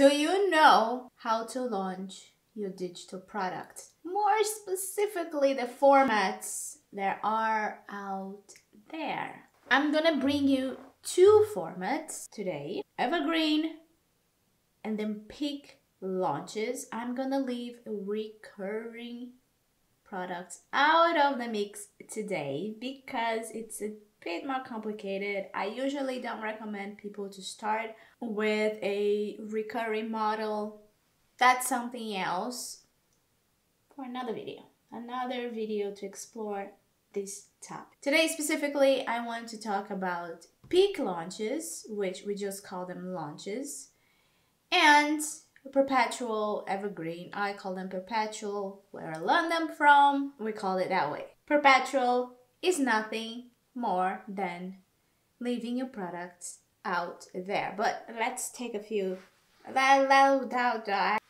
Do you know how to launch your digital product? More specifically, the formats there are out there. I'm gonna bring you two formats today evergreen and then peak launches. I'm gonna leave recurring products out of the mix today because it's a bit more complicated. I usually don't recommend people to start with a recurring model. That's something else for another video. Another video to explore this topic. Today specifically, I want to talk about peak launches, which we just call them launches, and perpetual evergreen. I call them perpetual, where I learned them from, we call it that way. Perpetual is nothing more than leaving your products out there. But let's take a few.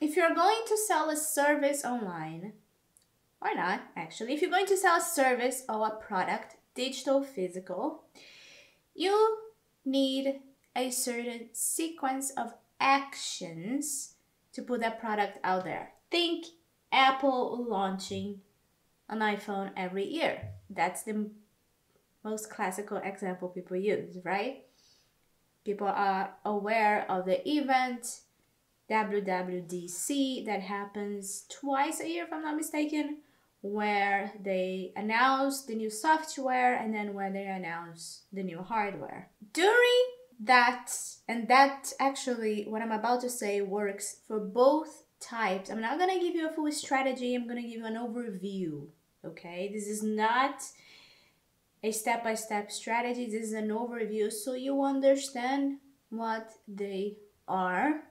If you're going to sell a service online, or not actually, if you're going to sell a service or a product, digital, physical, you need a certain sequence of actions to put that product out there. Think Apple launching an iPhone every year. That's the most classical example people use, right? People are aware of the event WWDC that happens twice a year, if I'm not mistaken, where they announce the new software and then when they announce the new hardware. During that, and that actually, what I'm about to say works for both types. I'm not gonna give you a full strategy, I'm gonna give you an overview, okay? This is not a step by step strategy, this is an overview so you understand what they are.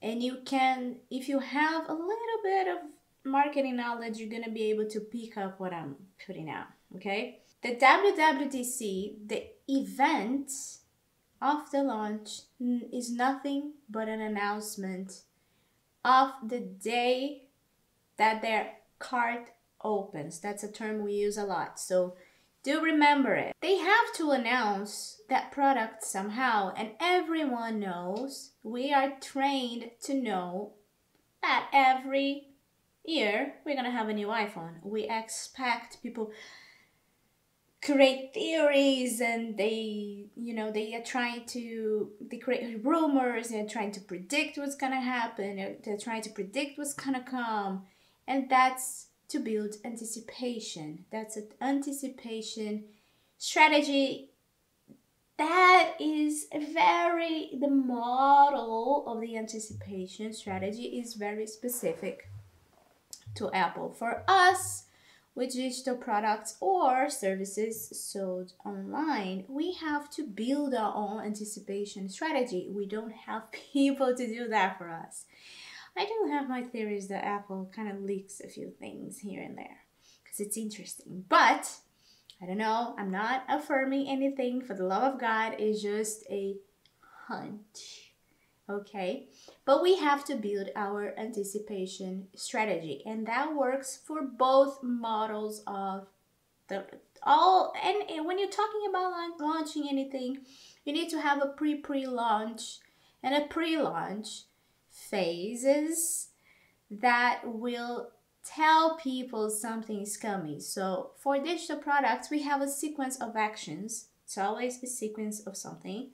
And you can, if you have a little bit of marketing knowledge, you're gonna be able to pick up what I'm putting out, okay? The WWDC, the event of the launch, is nothing but an announcement of the day that their cart opens. That's a term we use a lot. So do remember it. They have to announce that product somehow, and everyone knows we are trained to know that every year we're gonna have a new iPhone. We expect people create theories and they you know they are trying to they create rumors they're trying to predict what's gonna happen they're trying to predict what's gonna come and that's to build anticipation. That's an anticipation strategy that is very the model of the anticipation strategy is very specific to Apple. For us, with digital products or services sold online, we have to build our own anticipation strategy. We don't have people to do that for us. I do have my theories that Apple kind of leaks a few things here and there because it's interesting. But I don't know, I'm not affirming anything for the love of God, it's just a hunch. Okay, but we have to build our anticipation strategy, and that works for both models of the all. And, and when you're talking about launching anything, you need to have a pre pre launch and a pre launch phases that will tell people something is coming. So for digital products, we have a sequence of actions. It's always a sequence of something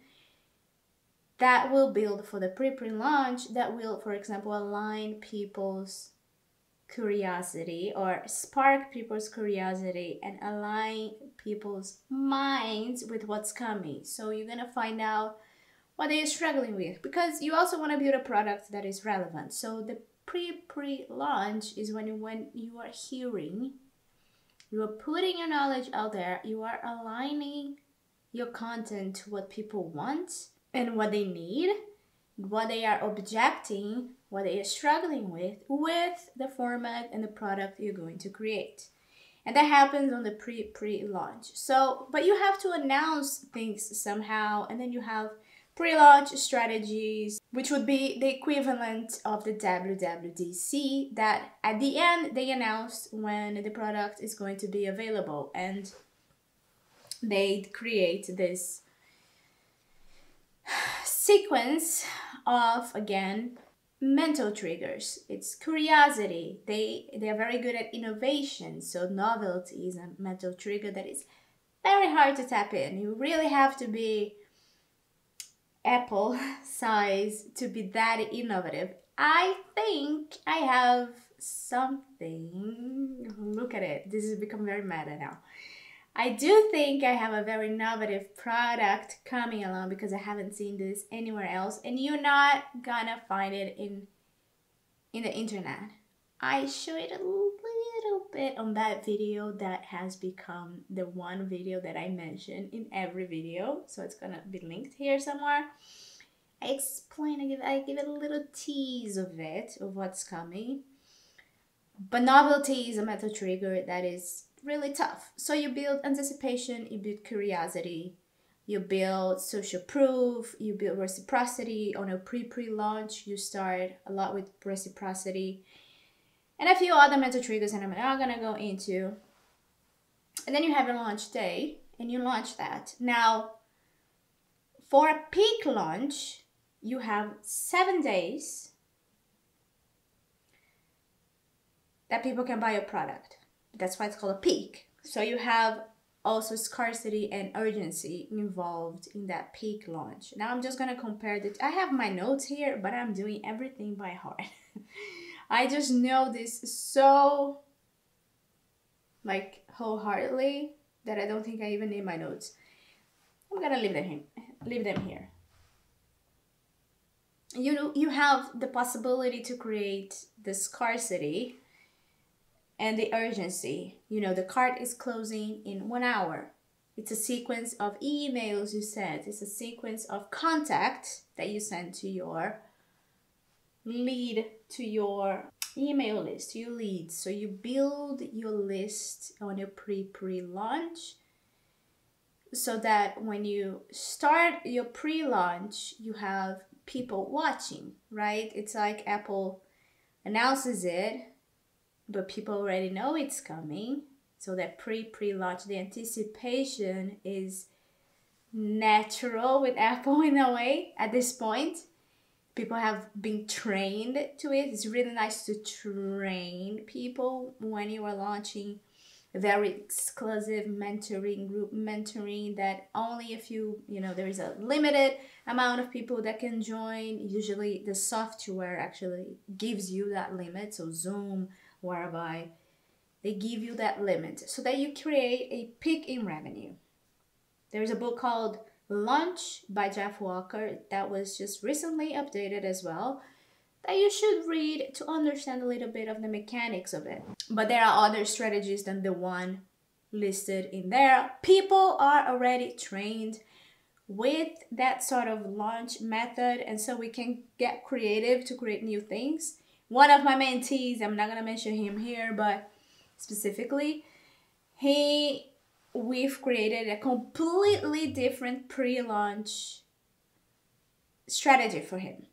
that will build for the pre-pre launch that will, for example, align people's curiosity or spark people's curiosity and align people's minds with what's coming. So you're gonna find out what they are struggling with because you also want to build a product that is relevant. So the pre-pre-launch is when you, when you are hearing, you are putting your knowledge out there, you are aligning your content to what people want and what they need, what they are objecting, what they are struggling with, with the format and the product you're going to create. And that happens on the pre pre launch. So, but you have to announce things somehow, and then you have pre-launch strategies, which would be the equivalent of the WWDC that at the end they announce when the product is going to be available. And they create this sequence of again mental triggers. It's curiosity. They they are very good at innovation so novelty is a mental trigger that is very hard to tap in. You really have to be apple size to be that innovative. I think i have something. Look at it. This has become very meta now. I do think I have a very innovative product coming along because I haven't seen this anywhere else and you're not gonna find it in in the internet. I little bit on that video that has become the one video that I mention in every video. So it's gonna be linked here somewhere. I explain, I give, I give it a little tease of it, of what's coming. But novelty is a mental trigger that is really tough. So you build anticipation, you build curiosity, you build social proof, you build reciprocity on a pre-pre-launch. You start a lot with reciprocity and a few other mental triggers and I'm not gonna go into. And then you have a launch day and you launch that. Now, for a peak launch, you have seven days that people can buy your product. That's why it's called a peak. So you have also scarcity and urgency involved in that peak launch. Now I'm just gonna compare the. I have my notes here, but I'm doing everything by heart. I just know this so like wholeheartedly that I don't think I even need my notes. I'm gonna leave them here. Leave them here. You you have the possibility to create the scarcity and the urgency. You know, the cart is closing in one hour. It's a sequence of emails you send. It's a sequence of contact that you send to your lead, to your email list, your leads. So you build your list on your pre-pre-launch so that when you start your pre-launch, you have people watching, right? It's like Apple announces it but people already know it's coming. So that pre pre launch, the anticipation is natural with Apple in a way at this point. People have been trained to it. It's really nice to train people when you are launching a very exclusive mentoring group mentoring that only a few you know there is a limited amount of people that can join usually the software actually gives you that limit so zoom whereby they give you that limit so that you create a peak in revenue. There's a book called Launch by Jeff Walker that was just recently updated as well that you should read to understand a little bit of the mechanics of it. But there are other strategies than the one listed in there. People are already trained with that sort of launch method and so we can get creative to create new things one of my mentees, I'm not gonna mention him here, but specifically, he we've created a completely different pre-launch strategy for him.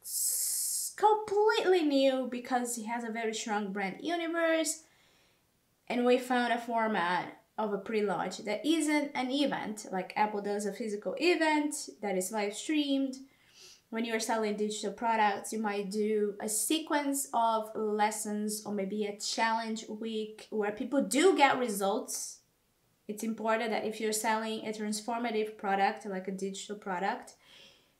It's completely new because he has a very strong brand universe and we found a format of a pre-launch that isn't an event like Apple does a physical event that is live streamed when you're selling digital products, you might do a sequence of lessons or maybe a challenge week where people do get results. It's important that if you're selling a transformative product, like a digital product,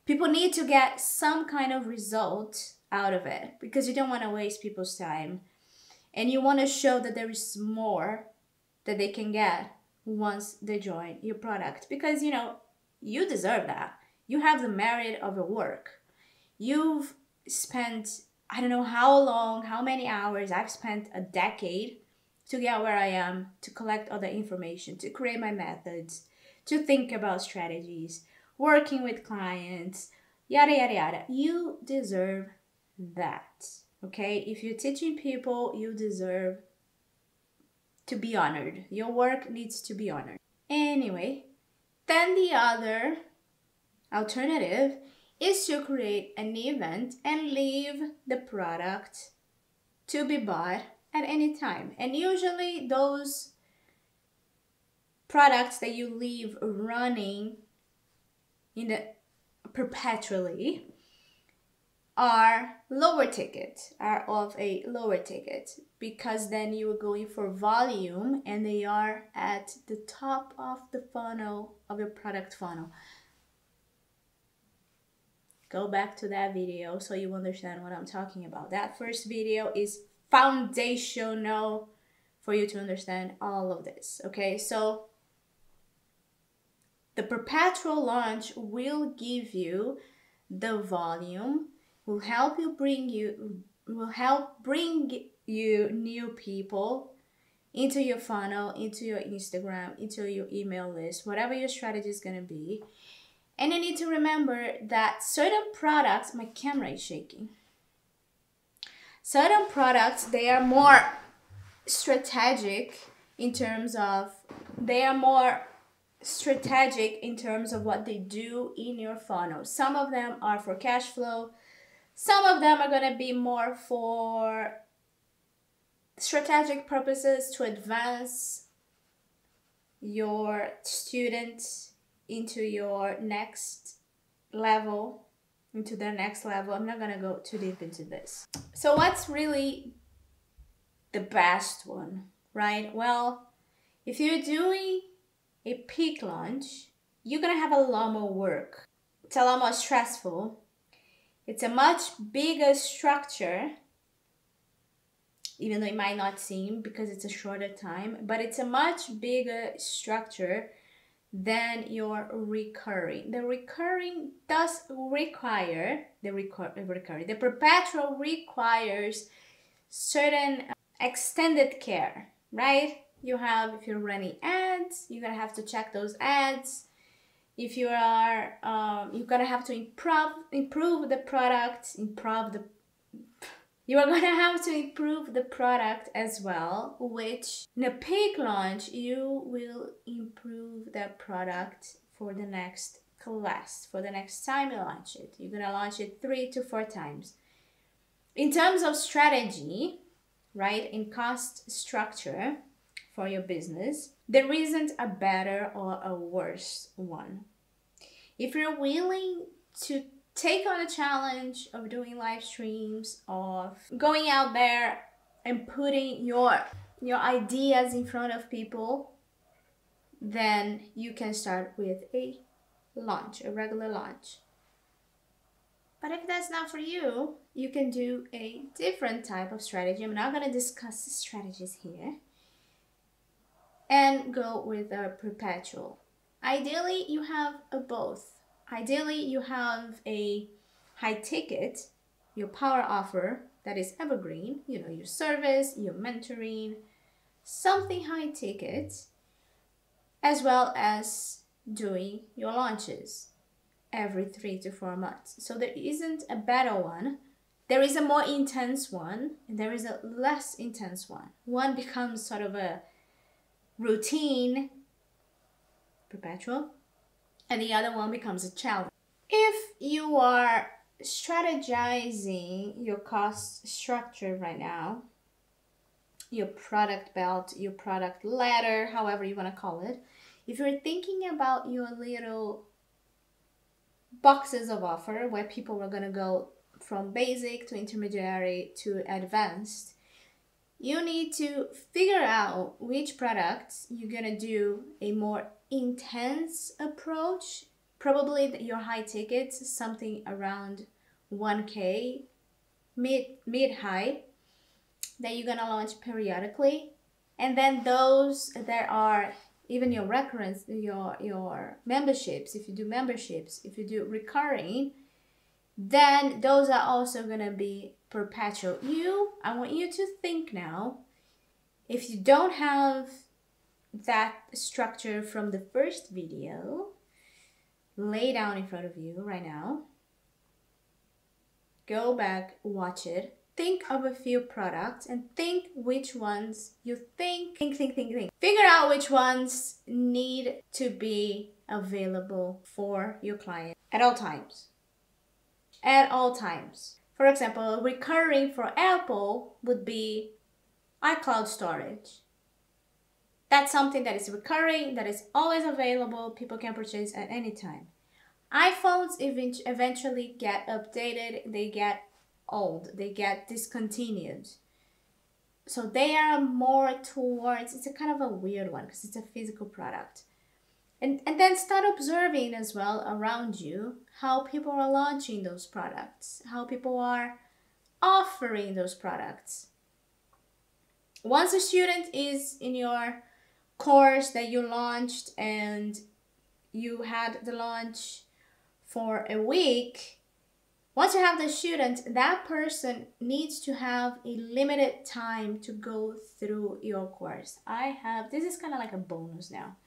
people need to get some kind of result out of it because you don't want to waste people's time. And you want to show that there is more that they can get once they join your product because, you know, you deserve that you have the merit of your work. You've spent, I don't know how long, how many hours, I've spent a decade to get where I am, to collect all the information, to create my methods, to think about strategies, working with clients, yada, yada, yada. You deserve that. Okay? If you're teaching people, you deserve to be honored. Your work needs to be honored. Anyway, then the other alternative is to create an event and leave the product to be bought at any time. And usually those products that you leave running in the perpetually are lower ticket, are of a lower ticket because then you are going for volume and they are at the top of the funnel of your product funnel. Go back to that video so you understand what I'm talking about. That first video is foundational for you to understand all of this. Okay, so the perpetual launch will give you the volume will help you bring you will help bring you new people into your funnel, into your Instagram, into your email list, whatever your strategy is going to be. And you need to remember that certain products, my camera is shaking. Certain products, they are more strategic in terms of, they are more strategic in terms of what they do in your funnel. Some of them are for cash flow, some of them are going to be more for strategic purposes to advance your students into your next level, into their next level. I'm not to go too deep into this. So, what's really the best one, right? Well, if you're doing a peak launch, you're to have a lot more work. It's a lot more stressful it's a much bigger structure, even though it might not seem because it's a shorter time, but it's a much bigger structure than your recurring. The recurring does require the recur- recurring. The perpetual requires certain extended care, right? You have if you're running ads, you're gonna have to check those ads if you are um, you're gonna have to improve improve the product improve the you are gonna have to improve the product as well which in a peak launch you will improve that product for the next class for the next time you launch it. You're gonna launch it three to four times. In terms of strategy right in cost structure for your business there isn't a better or a worse one. If you're willing to take on a challenge of doing live streams, of going out there and putting your your ideas in front of people, then you can start with a launch, a regular launch. But if that's not for you, you can do a different type of strategy. I'm not going to discuss the strategies here. And go with a perpetual. Ideally, you have a both. Ideally, you have a high ticket, your power offer that is evergreen, you know, your service, your mentoring, something high ticket, as well as doing your launches every three to four months. So there isn't a better one. There is a more intense one, and there is a less intense one. One becomes sort of a routine, perpetual, and the other one becomes a challenge. If you are strategizing your cost structure right now, your product belt, your product ladder, however you want to call it, if you're thinking about your little boxes of offer where people are going to go from basic to intermediary to advanced, you need to figure out which products you're going to do a more intense approach. Probably your high tickets, something around 1k, mid mid high, that you're gonna launch periodically. And then those that are even your recurrence, your your memberships, if you do memberships, if you do recurring, then those are also gonna be perpetual. You, I want you to think now, if you don't have that structure from the first video lay down in front of you right now, go back, watch it, think of a few products and think which ones you think, think, think, think, think. Figure out which ones need to be available for your client at all times. At all times. For example, recurring for Apple would be iCloud storage. That's something that is recurring, that is always available, people can purchase at any time. iPhones eventually get updated, they get old, they get discontinued. So they are more towards, it's a kind of a weird one because it's a physical product. And, and then start observing as well around you how people are launching those products, how people are offering those products. Once a student is in your course that you launched and you had the launch for a week, once you have the student, that person needs to have a limited time to go through your course. I have, this is kind of like a bonus now.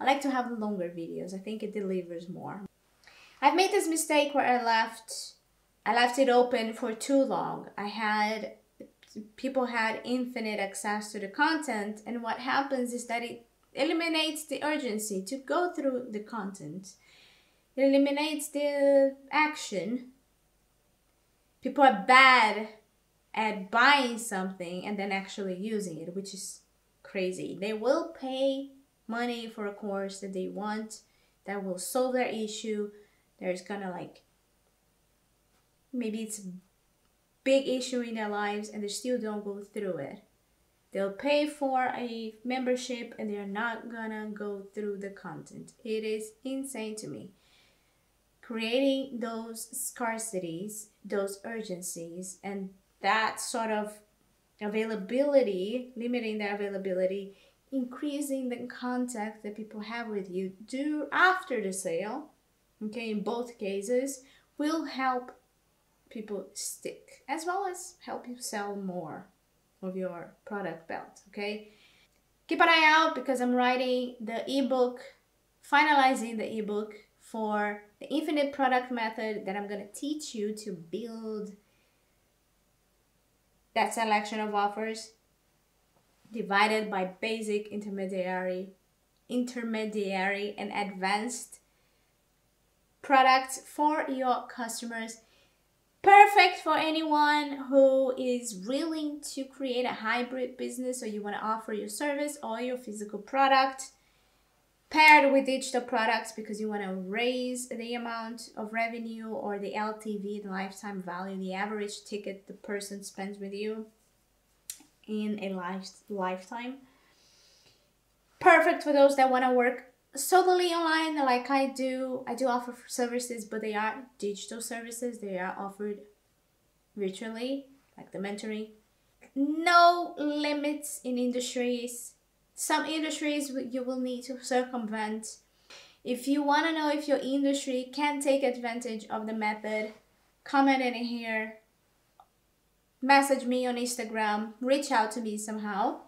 I like to have longer videos. I think it delivers more. I've made this mistake where I left, I left it open for too long. I had people had infinite access to the content and what happens is that it eliminates the urgency to go through the content. It eliminates the action. People are bad at buying something and then actually using it which is crazy. They will pay money for a course that they want that will solve their issue. There's gonna like maybe it's big issue in their lives and they still don't go through it. They'll pay for a membership and they're not gonna go through the content. It is insane to me. Creating those scarcities, those urgencies, and that sort of availability, limiting their availability, increasing the contact that people have with you do after the sale, okay, in both cases, will help people stick as well as help you sell more of your product belt okay? Keep an eye out because i'm writing the ebook finalizing the ebook for the infinite product method that i'm going to teach you to build that selection of offers divided by basic intermediary intermediary and advanced products for your customers perfect for anyone who is willing to create a hybrid business or you want to offer your service or your physical product paired with digital products because you want to raise the amount of revenue or the LTV, the lifetime value, the average ticket the person spends with you in a life, lifetime. Perfect for those that want to work solely online like I do. I do offer services, but they are digital services. They are offered virtually, like the mentoring. No limits in industries. Some industries you will need to circumvent. If you want to know if your industry can take advantage of the method, comment in here, message me on Instagram, reach out to me somehow,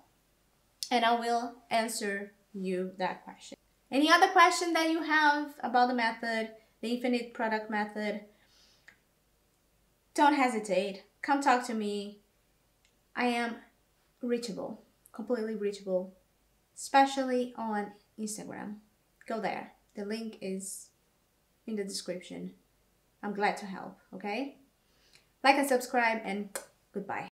and I will answer you that question. Any other question that you have about the method, the infinite product method, don't hesitate. Come talk to me. I am reachable, completely reachable, especially on Instagram. Go there. The link is in the description. I'm glad to help, okay? Like and subscribe and goodbye.